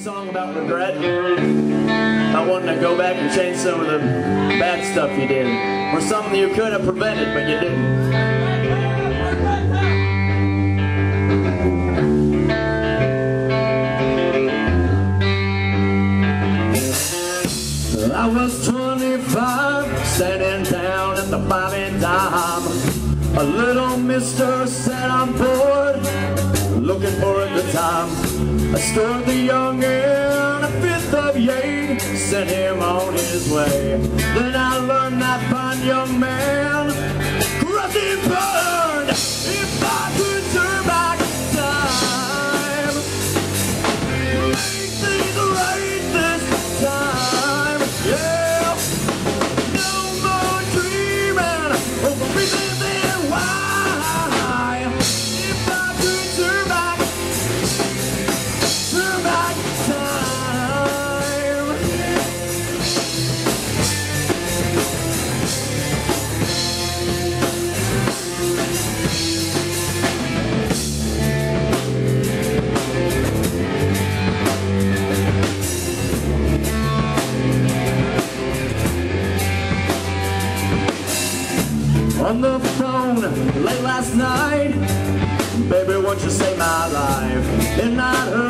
song about regret. I wanted to go back and change some of the bad stuff you did. Or something you could have prevented, but you didn't. I was 25, sitting down at the Bobby Dime. A little mister said I'm bored, looking for a good time. I stored the young in a fifth of Yade, sent him on his way. The phone late last night. Baby, won't you save my life? And heard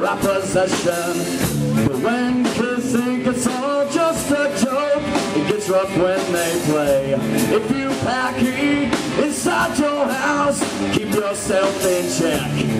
right possession. But when kids think it's all just a joke, it gets rough when they play. If you pack heat inside your house, keep yourself in check.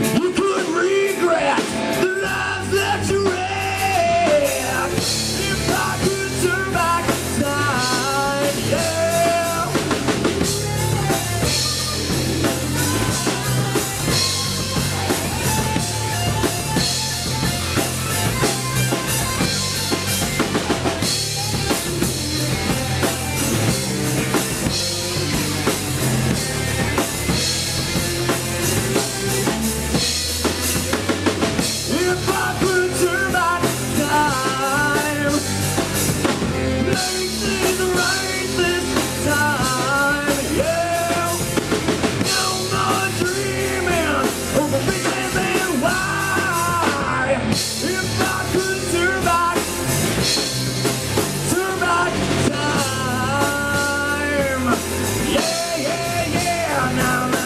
Yeah, yeah, yeah. Now, now.